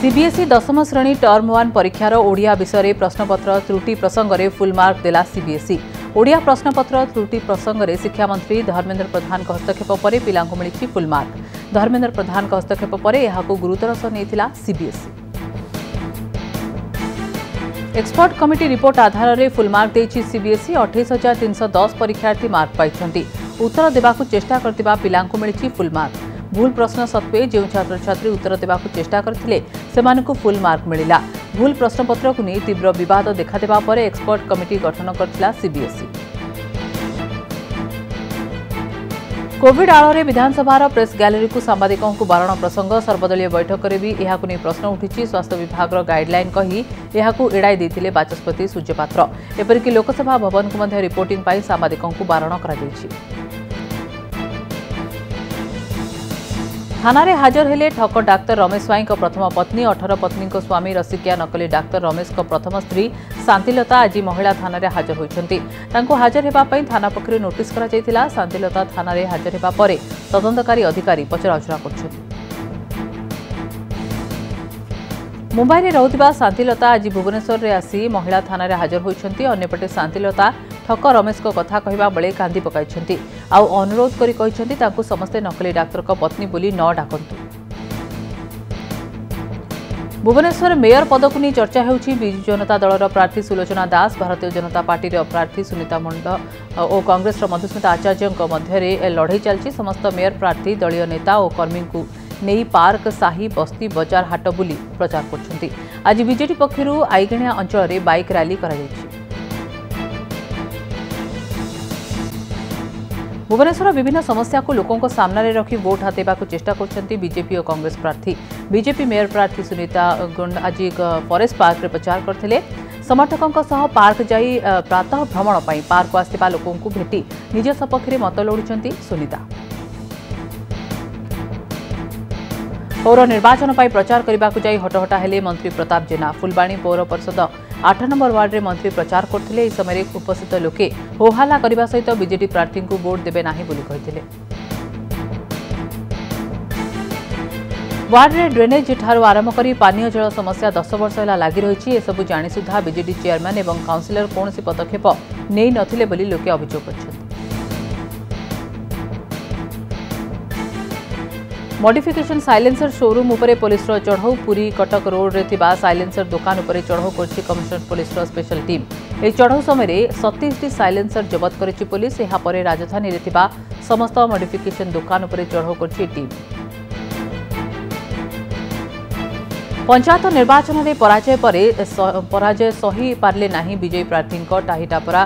CBSE দশম শ্রেণী টর্ম one পরীক্ষার ওড়িয়া বিষয়ে প্রশ্নপত্র ত্রুটি প্রসঙ্গে ফুল মার্ক দেলা সিবিএসই ওড়িয়া প্রশ্নপত্র ত্রুটি প্রসঙ্গে শিক্ষামন্ত্রী ধর্মেন্দ্র প্রধান হস্তক্ষেপ পরে পিলাঙ্কু মিছি ফুল মার্ক ধর্মেন্দ্র প্রধান হস্তক্ষেপ পরে এখন গুরুতর সহ নেইছিলা সিবিএসই এক্সপর্ট কমিটি রিপোর্ট আধারে ফুল মার্ক দিয়েছি সিবিএসই অঠাইশ হাজার তিনশহ দশ পরীক্ষার্থী মার্ক পাই উত্তর দেওয়া চেষ্টা করতে পিলাঙ্কু মিছি ফুল মার্ক भूल प्रश्न सत्वै जो छ उत्तर देव चेष्टा मार्क मिला भूल प्रश्नपत्र तीव्र विवाद देखादेवा एक्सपर्ट कमिटी गठन गरिभिड आलि विधानसभा प्रेस गैलरी को सांदिक बारण प्रसङ सर्वदलीय बैठकले यहाँ प्रश्न उठिस स्वास्थ्य विभाग र गाइडल यहाँ एडाई बाचस्पति सूर्यपत्र एपरिक लोकसभा भवनकोिपोङ पा सांादिक बारण गरि থানায় হাজর হলে ঠক ডাক্তার রমেশ স্বাইঙ্ প্রথম পত্নী অঠর পত্নী স্বামী রসিকিয়া নকলি ডাক্তার রমেশ প্রথম স্ত্রী শান্তিলতা আজ মহিলা থানায় হাজর হয়েছেন তাঁকু হাজর হওয়া থানা পক্ষ নোটিস করা শান্তিলতা থানায় হাজর হওয়া পরে তদন্তকারী অধিকারী পচরাউচরা করছেন মুম্বাইরে রহুথিবা শান্তিলতা আজ ভুবনেশ্বরের আসি মহিলা থানায় হাজর হয়েছেন অন্যপটে শান্তিলতা ଠକ ରମେଶଙ୍କ କଥା କହିବା ବେଳେ କାନ୍ଦି ପକାଇଛନ୍ତି ଆଉ ଅନୁରୋଧ କରି କହିଛନ୍ତି ତାଙ୍କୁ ସମସ୍ତେ ନକଲି ଡାକ୍ତରଙ୍କ ପତ୍ନୀ ବୋଲି ନ ଡାକନ୍ତୁ ଭୁବନେଶ୍ୱର ମେୟର ପଦକୁ ନେଇ ଚର୍ଚ୍ଚା ହେଉଛି ବିଜୁ ଜନତା ଦଳର ପ୍ରାର୍ଥୀ ସୁଲୋଚନା ଦାସ ଭାରତୀୟ ଜନତା ପାର୍ଟିର ପ୍ରାର୍ଥୀ ସୁନିତା ମୁଣ୍ଡ ଓ କଂଗ୍ରେସର ମଧୁସ୍ମିତା ଆଚାର୍ଯ୍ୟଙ୍କ ମଧ୍ୟରେ ଲଢ଼େଇ ଚାଲିଛି ସମସ୍ତ ମେୟର ପ୍ରାର୍ଥୀ ଦଳୀୟ ନେତା ଓ କର୍ମୀଙ୍କୁ ନେଇ ପାର୍କ ସାହି ବସ୍ତି ବଜାର ହାଟ ବୁଲି ପ୍ରଚାର କରୁଛନ୍ତି ଆଜି ବିଜେଡି ପକ୍ଷରୁ ଆଇଗେଣିଆ ଅଞ୍ଚଳରେ ବାଇକ୍ ରାଲି କରାଯାଇଛି ভুবনেশ্বর বিভিন্ন সমস্যা লোক সামনে রাখি ভোট হাতেবা চেষ্টা করছেন বিজেপি ও কংগ্রেস প্রার্থী বিজেপি মেয়র প্রার্থী সুনীতা গুন্ড আজ ফরেস্ট পার্করে প্রচার করলে সমর্থকঙ্ সহ পার্ক যাই প্রাতঃ ভ্রমণ পার্ক আসা লোক ভেটি নিজ সপক্ষে মত লোড়ুচ্ছেন সুনীতা পৌর নির্বাচন পাই প্রচার করা যাই হটহটা হলে মন্ত্রী প্রতাপ জেনা ফুলবাণী পৌর পরিষদ আঠ নম্বর ওয়ার্ডে মন্ত্রী প্রচার করলে এই সময় উপস্থিত লোকে হোহালা করা সহ বিজেডি প্রার্থী ভোট দেবে না বলে ওয়ার্ডে ড্রেনেজ ঠারু আরম্ভ করে পানীয় জল সমস্যা দশ বর্ষ হল লাগি রয়েছে এসবু জাণিসুদ্ধা বিজেডি চেয়ারম্যান এবং কাউন্সিলর কৌশি পদক্ষেপ নেই নথিলে বলে লোকে অভিযোগ করছেন ମଡିଫିକେସନ ସାଇଲେନ୍ସର ସୋରୁମ୍ ଉପରେ ପୋଲିସର ଚଢ଼ଉ ପୁରୀ କଟକ ରୋଡ୍ରେ ଥିବା ସାଇଲେନ୍ସର ଦୋକାନ ଉପରେ ଚଢ଼ଉ କରିଛି କମିଶନର ପୋଲିସର ସ୍ପେଶାଲ ଟିମ୍ ଏହି ଚଢ଼ଉ ସମୟରେ ସତେଇଶଟି ସାଇଲେନ୍ସର ଜବତ କରିଛି ପୋଲିସ ଏହାପରେ ରାଜଧାନୀରେ ଥିବା ସମସ୍ତ ମଡିଫିକେସନ ଦୋକାନ ଉପରେ ଚଢ଼ଉ କରିଛି ଟିମ୍ ପଞ୍ଚାୟତ ନିର୍ବାଚନରେ ପରାଜୟ ପରେ ପରାଜୟ ସହିପାରିଲେ ନାହିଁ ବିଜୟୀ ପ୍ରାର୍ଥୀଙ୍କ ଟାହିଟାପରା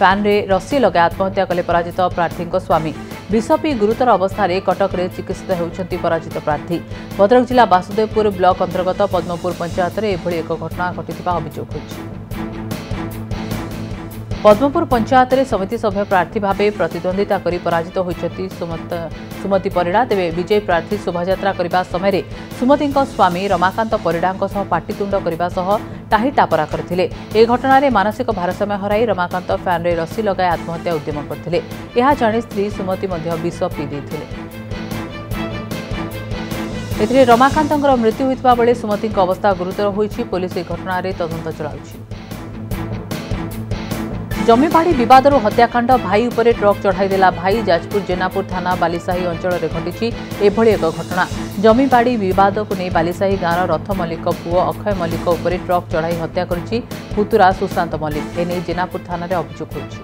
ଫ୍ୟାନ୍ରେ ରସି ଲଗାଇ ଆତ୍ମହତ୍ୟା କଲେ ପରାଜିତ ପ୍ରାର୍ଥୀଙ୍କ ସ୍ୱାମୀ विषपी गुरुतर अवस्था कटक कटकै चिकित्सित हुन्छ पराजित प्रार्थी भद्रक जिल्ला बासुदेवपुर ब्लक अंतर्गत पद्मपुर पंचायत पञ्चायतले भभटणा घटिति अभियोग पद्मपुर पंचायत पञ्चायतले समिति सभ्य प्रार्थी भावे प्रतिदवन्दिता पराजित हुन्छ सुमति परिडा तेह्र विजयी प्रार्थी शोभा समयले सुमती स्वामी रमाकान्त परिडाको पाटितुण्ड गरेको ତାହି ଟାପରା କରିଥିଲେ ଏ ଘଟଣାରେ ମାନସିକ ଭାରସାମ୍ୟ ହରାଇ ରମାକାନ୍ତ ଫ୍ୟାନ୍ରେ ରସି ଲଗାଇ ଆତ୍ମହତ୍ୟା ଉଦ୍ୟମ କରିଥିଲେ ଏହା ଜାଣି ସ୍ତ୍ରୀ ସୁମତୀ ମଧ୍ୟ ବିଷ ପିଇ ଦେଇଥିଲେ ଏଥିରେ ରମାକାନ୍ତଙ୍କର ମୃତ୍ୟୁ ହୋଇଥିବା ବେଳେ ସୁମତୀଙ୍କ ଅବସ୍ଥା ଗୁରୁତର ହୋଇଛି ପୋଲିସ ଏହି ଘଟଣାରେ ତଦନ୍ତ ଚଳାଉଛି ଜମିବାଡ଼ି ବିବାଦରୁ ହତ୍ୟାକାଣ୍ଡ ଭାଇ ଉପରେ ଟ୍ରକ୍ ଚଢ଼ାଇଦେଲା ଭାଇ ଯାଜପୁର ଜେନାପୁର ଥାନା ବାଲିସାହି ଅଞ୍ଚଳରେ ଘଟିଛି ଏଭଳି ଏକ ଘଟଣା ଜମିବାଡ଼ି ବିବାଦକୁ ନେଇ ବାଲିସାହି ଗାଁର ରଥ ମଲ୍ଲିକ ପୁଅ ଅକ୍ଷୟ ମଲ୍ଲିକ ଉପରେ ଟ୍ରକ୍ ଚଢ଼ାଇ ହତ୍ୟା କରିଛି ପୁତୁରା ସୁଶାନ୍ତ ମଲ୍ଲିକ ଏନେଇ ଜେନାପୁର ଥାନାରେ ଅଭିଯୋଗ ହୋଇଛି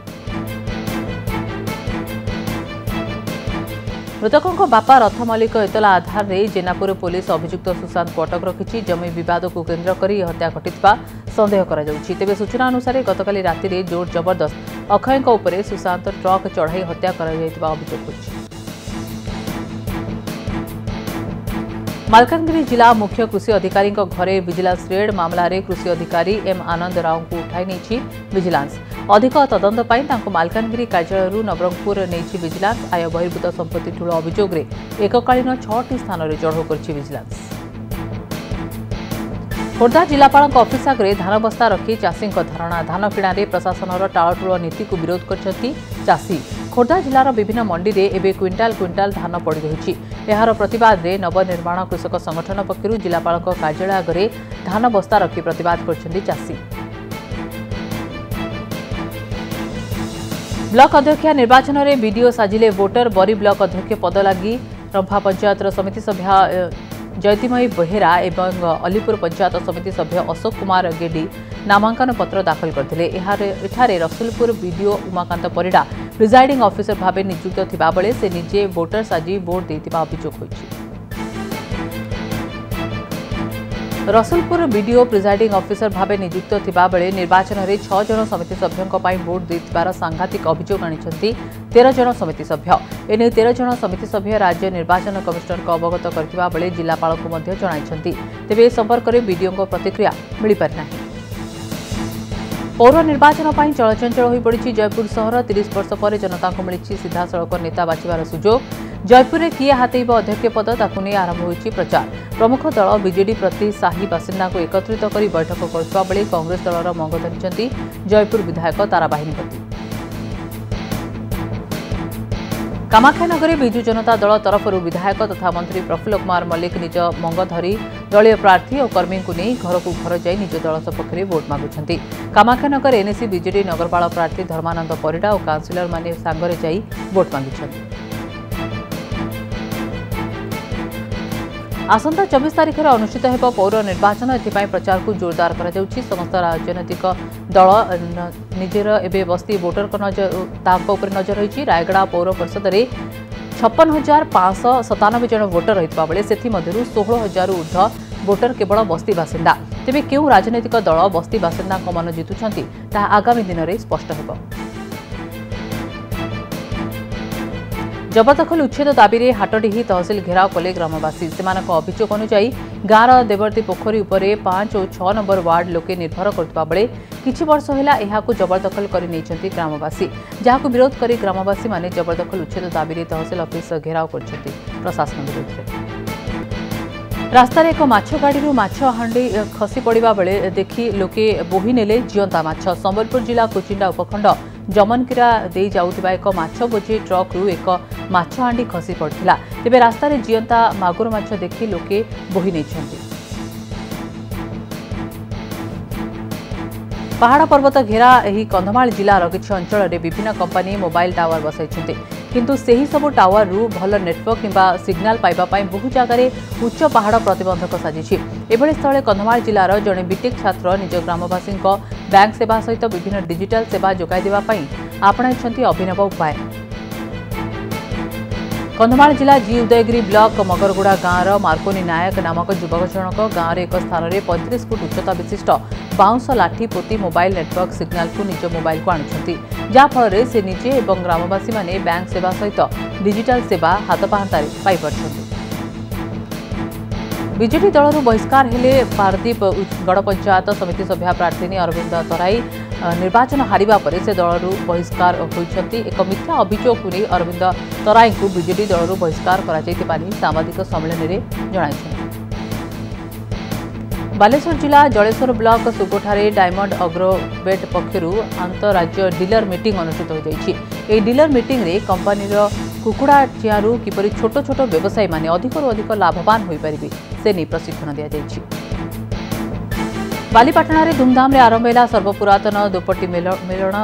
ମୃତକଙ୍କ ବାପା ରଥ ମଲ୍ଲିକ ଏତଲା ଆଧାରରେ ଜେନାପୁର ପୋଲିସ ଅଭିଯୁକ୍ତ ସୁଶାନ୍ତଙ୍କୁ ଅଟକ ରଖିଛି ଜମି ବିବାଦକୁ କେନ୍ଦ୍ର କରି ହତ୍ୟା ଘଟିଥିବା सन्देह गरिूचनासरी गतका रातिले जो जबरदस्त अक्षयको सुशांत ट्रक चढाई हत्या अभियान मालकानगिरी जिला मुख्य कृषि घरे भिजिलान्स रेड ममल कृषि अधिकारी एम आनंद राव को उठाई उठाइन्छ भिजिन्स अधिक तदनै त मालकानगिरी नवरंगपुर नवरङपुर भिजिन्स आय वर्भूत सम्पत्ति ठूल अभियोगले एककालीन छ चढौक भिजिलान्स खोर्धा जिल्लापा अफिस आगे धान बस्ता रक्ि धारणा धान किणा प्रशासन र टाटु नीति विरोध गरिा जन मण्डी एउटा प्रतिदे नवनिर्माण कृषक संगठन पक्ष जा कालय आगे धान बस्ता र ब्लक अध्यक्ष निर्वाचनले विडिओ साजिले भोटर बरी ब्लक अध्यक्ष पद लागसभा जयतिमय बेहेरा एवं अलीपुर पंचायत समिति सभ्य अशोक कुमार गेडी नामांकन पत्र दाखल गरिसलपुर उमाकांत परिडा प्रिजाइड अफिसर भा नियुक्त थालेजे भोटर साजि भोट अभियान रसुलपुर विजाइड अफिसर भा नियुक्त थाले निर्वाचन समिति छिति सभ्य भोट सांघातिक अभियोग अनि तेह्रज समिति सभ्य तेह्रज समिति सभ्य राज्य निर्वाचन को अवगत गरिटि पौर निर्वाचन पनि चलचञ्चल जयपुर वर्ष पर जनता सीधा सड़क नेता बाचवार जयपुर जयपुरले कि हातैब अध्यक्ष पद तरम्भ प्रचार प्रमुख दल विजे प्रति को एकत्रित बैठक गर्छ कंग्रेस दल र मग जयपुर विधायक ताराबाहिनी कमाख्यानगरे विजु जनता दल तरफुर् विधायक तथा मन्त्री प्रफुल्ल कुमार मल्क निज मङ धरी प्रार्थी प्राथी कर्मीको नै घरको घर निज जल सपक्ष भोट माग्छ कमाख्यानगर एनएसी विजेडि नगरपा प्रार्थी धर्मानन्द परिडा काउन्सेलरमा भोट माग्छ ଆସନ୍ତା ଚବିଶ ତାରିଖରେ ଅନୁଷ୍ଠିତ ହେବ ପୌର ନିର୍ବାଚନ ଏଥିପାଇଁ ପ୍ରଚାରକୁ ଜୋରଦାର କରାଯାଉଛି ସମସ୍ତ ରାଜନୈତିକ ଦଳ ନିଜର ଏବେ ବସ୍ତି ଭୋଟରଙ୍କ ନଜର ତାଙ୍କ ଉପରେ ନଜର ରହିଛି ରାୟଗଡ଼ା ପୌର ପରିଷଦରେ ଛପନ ହଜାର ପାଞ୍ଚଶହ ସତାନବେ ଜଣ ଭୋଟର ରହିଥିବା ବେଳେ ସେଥିମଧ୍ୟରୁ ଷୋହଳ ହଜାରରୁ ଉର୍ଦ୍ଧ୍ୱ ଭୋଟର କେବଳ ବସ୍ତି ବାସିନ୍ଦା ତେବେ କେଉଁ ରାଜନୈତିକ ଦଳ ବସ୍ତି ବାସିନ୍ଦାଙ୍କ ମନ ଜିତୁଛନ୍ତି ତାହା ଆଗାମୀ ଦିନରେ ସ୍ପଷ୍ଟ ହେବ জবরদখল উচ্ছেদ দাবিরে হাটডিহি তহসিল ঘেরাও কলে গ্রামবাসী সে অভিযোগ অনুযায়ী গাঁর দেবর্তী পোখরী উপরে পাঁচ ও ছ নম্বর ওয়ার্ড লোকে নির্ভর করুবা বেড়ে কিছু বর্ষ হল এখন জবরদখল করে নিয়েছেন গ্রামবাসী যা বিরোধ করে গ্রামবাসী মানে জবরদখল উচ্ছেদ দাবিরে তহসিল অফিস ঘেরাও করছেন প্রশাসন বিরুদ্ধে রাস্তায় এক মাছ গাড়ি মাছ হাঁডি খসি পড়া বেড়ে দেখি লোকে বোহি নেলে জিয়ন্তা মাছ সম্বলপুর জেলা কুচিন্ডা উপখণ্ড ଜମନକିରା ଦେଇ ଯାଉଥିବା ଏକ ମାଛ ବୋଝେଇ ଟ୍ରକ୍ରୁ ଏକ ମାଛ ହାଣ୍ଡି ଖସି ପଡ଼ିଥିଲା ତେବେ ରାସ୍ତାରେ ଜିଅନ୍ତା ମାଗୁର ମାଛ ଦେଖି ଲୋକେ ବୋହି ନେଇଛନ୍ତି ପାହାଡ଼ ପର୍ବତ ଘେରା ଏହି କନ୍ଧମାଳ ଜିଲ୍ଲାର କିଛି ଅଞ୍ଚଳରେ ବିଭିନ୍ନ କମ୍ପାନୀ ମୋବାଇଲ ଟାୱାର ବସାଇଛନ୍ତି କିନ୍ତୁ ସେହିସବୁ ଟାୱାରରୁ ଭଲ ନେଟୱାର୍କ କିମ୍ବା ସିଗ୍ନାଲ ପାଇବା ପାଇଁ ବହୁ ଜାଗାରେ ଉଚ୍ଚ ପାହାଡ଼ ପ୍ରତିବନ୍ଧକ ସାଜିଛି ଏଭଳି ସ୍ଥଳେ କନ୍ଧମାଳ ଜିଲ୍ଲାର ଜଣେ ବିଟେକ୍ ଛାତ୍ର ନିଜ ଗ୍ରାମବାସୀଙ୍କ ବ୍ୟାଙ୍କ ସେବା ସହିତ ବିଭିନ୍ନ ଡିଜିଟାଲ ସେବା ଯୋଗାଇ ଦେବା ପାଇଁ ଆପଣାଇଛନ୍ତି ଅଭିନବ ଉପାୟ କନ୍ଧମାଳ ଜିଲ୍ଲା ଜି ଉଦୟଗିରି ବ୍ଲକ ମଗରଗୁଡ଼ା ଗାଁର ମାର୍କୋନି ନାୟକ ନାମକ ଯୁବକ ଜଣକ ଗାଁର ଏକ ସ୍ଥାନରେ ପଇଁତିରିଶ ଫୁଟ ଉଚ୍ଚତା ବିଶିଷ୍ଟ ବାଉଁଶ ଲାଠି ପୋତି ମୋବାଇଲ ନେଟୱାର୍କ ସିଗ୍ନାଲକୁ ନିଜ ମୋବାଇଲକୁ ଆଣୁଛନ୍ତି ଯାହାଫଳରେ ସେ ନିଜେ ଏବଂ ଗ୍ରାମବାସୀମାନେ ବ୍ୟାଙ୍କ ସେବା ସହିତ ଡିଜିଟାଲ ସେବା ହାତପାହାନ୍ତାରେ ପାଇପାରୁଛନ୍ତି ବିଜେଡି ଦଳରୁ ବହିଷ୍କାର ହେଲେ ପାରଦୀପ ଗଣପଞ୍ଚାୟତ ସମିତି ସଭ୍ୟା ପ୍ରାର୍ଥିନୀ ଅରବିନ୍ଦ ତରାଇ ନିର୍ବାଚନ ହାରିବା ପରେ ସେ ଦଳରୁ ବହିଷ୍କାର ହୋଇଛନ୍ତି ଏକ ମିଥ୍ୟା ଅଭିଯୋଗକୁ ନେଇ ଅରବିନ୍ଦ ତରାଇଙ୍କୁ ବିଜେଡି ଦଳରୁ ବହିଷ୍କାର କରାଯାଇଥିବା ନେଇ ସାମ୍ବାଦିକ ସମ୍ମିଳନୀରେ ଜଣାଇଛନ୍ତି ବାଲେଶ୍ୱର ଜିଲ୍ଲା ଜଳେଶ୍ୱର ବ୍ଲକ ସୁଗୋଠାରେ ଡାଇମଣ୍ଡ ଅଗ୍ରୋବେଟ୍ ପକ୍ଷରୁ ଆନ୍ତଃରାଜ୍ୟ ଡିଲର ମିଟିଂ ଅନୁଷ୍ଠିତ ହୋଇଯାଇଛି ଏହି ଡିଲର ମିଟିଂରେ କମ୍ପାନୀର କୁକୁଡ଼ା ଚିଆଁରୁ କିପରି ଛୋଟ ଛୋଟ ବ୍ୟବସାୟୀମାନେ ଅଧିକରୁ ଅଧିକ ଲାଭବାନ ହୋଇପାରିବେ ସେ ନେଇ ପ୍ରଶିକ୍ଷଣ ଦିଆଯାଇଛି ବାଲିପାଟଣାରେ ଧୁମ୍ଧାମ୍ରେ ଆରମ୍ଭ ହେଲା ସର୍ବପୁରାତନ ଦୁପଟି ମିଳନ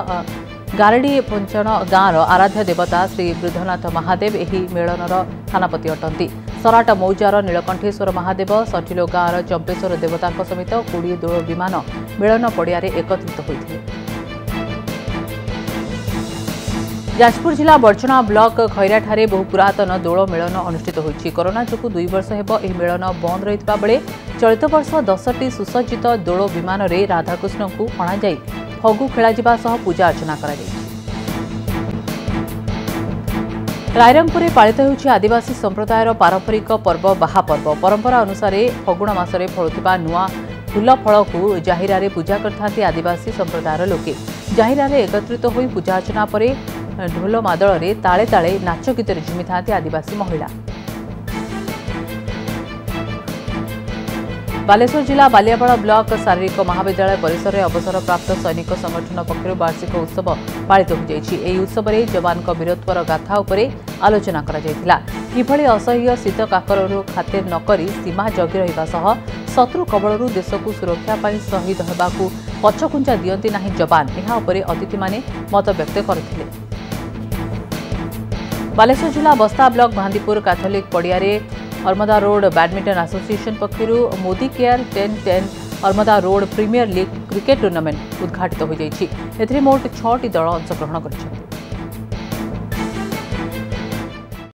ଗାରଡ଼ି ପଞ୍ଚଣ ଗାଁର ଆରାଧ୍ୟ ଦେବତା ଶ୍ରୀ ବୃଦ୍ଧନାଥ ମହାଦେବ ଏହି ମିଳନର ସ୍ଥାନପତି ଅଟନ୍ତି ସରାଟ ମୌଜାର ନୀଳକଣ୍ଠେଶ୍ୱର ମହାଦେବ ସଠିଲୋ ଗାଁର ଚମ୍ପେଶ୍ୱର ଦେବତାଙ୍କ ସମେତ କୋଡ଼ିଏ ଦୋଳ ବିମାନ ମିଳନ ପଡ଼ିଆରେ ଏକତ୍ରିତ ହୋଇଥିଲେ ଯାଜପୁର ଜିଲ୍ଲା ବର୍ଜଣା ବ୍ଲକ ଖଇରାଠାରେ ବହୁ ପୁରାତନ ଦୋଳ ମେଳନ ଅନୁଷ୍ଠିତ ହୋଇଛି କରୋନା ଯୋଗୁଁ ଦୁଇ ବର୍ଷ ହେବ ଏହି ମେଳନ ବନ୍ଦ ରହିଥିବା ବେଳେ ଚଳିତ ବର୍ଷ ଦଶଟି ସୁସଜ୍ଜିତ ଦୋଳ ବିମାନରେ ରାଧାକୃଷ୍ଣଙ୍କୁ ଅଣାଯାଇ ଫଗୁ ଖେଳାଯିବା ସହ ପୂଜା ଅର୍ଚ୍ଚନା କରାଯାଇଛି ରାଇରଙ୍ଗପୁରରେ ପାଳିତ ହେଉଛି ଆଦିବାସୀ ସମ୍ପ୍ରଦାୟର ପାରମ୍ପରିକ ପର୍ବ ବାହା ପର୍ବ ପରମ୍ପରା ଅନୁସାରେ ଫଗୁଣ ମାସରେ ଫଳୁଥିବା ନୂଆ ଫୁଲ ଫଳକୁ ଜାହିରାରେ ପୂଜା କରିଥାନ୍ତି ଆଦିବାସୀ ସମ୍ପ୍ରଦାୟର ଲୋକେ ଜାହିରାରେ ଏକତ୍ରିତ ହୋଇ ପୂଜା ଅର୍ଚ୍ଚନା ପରେ ଢୋଲ ମାଦଳରେ ତାଳେ ତାଳେ ନାଚ ଗୀତରେ ଝୁମିଥାନ୍ତି ଆଦିବାସୀ ମହିଳା ବାଲେଶ୍ୱର ଜିଲ୍ଲା ବାଲିଆପାଳ ବ୍ଲକ ଶାରୀରିକ ମହାବିଦ୍ୟାଳୟ ପରିସରରେ ଅବସରପ୍ରାପ୍ତ ସୈନିକ ସଂଗଠନ ପକ୍ଷରୁ ବାର୍ଷିକ ଉତ୍ସବ ପାଳିତ ହୋଇଯାଇଛି ଏହି ଉତ୍ସବରେ ଯବାନଙ୍କ ବୀରତ୍ୱର ଗାଥା ଉପରେ ଆଲୋଚନା କରାଯାଇଥିଲା କିଭଳି ଅସହ୍ୟ ଶୀତ କାକରରୁ ଖାତିର ନ କରି ସୀମା ଜଗି ରହିବା ସହ ଶତ୍ରୁ କବଳରୁ ଦେଶକୁ ସୁରକ୍ଷା ପାଇଁ ଶହୀଦ ହେବାକୁ ପଛଘୁଞ୍ଚା ଦିଅନ୍ତି ନାହିଁ ଯବାନ ଏହା ଉପରେ ଅତିଥିମାନେ ମତବ୍ୟକ୍ତ କରିଥିଲେ बालेश्वर जिला बस्ता ब्लक भांदीपुर काथोलिक पड़िया अर्मदा रोड बैडमिंटन आसोसीएसन पक्ष Modi care ten ten armada road premier league cricket tournament उद्घाटित तो होती मोट छल अंशग्रहण कर